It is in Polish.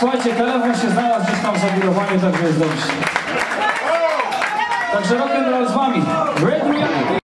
Słuchajcie, telefon się znalazł gdzieś tam w także jest dobrze. Także rock'n'roll z wami. Red Reality.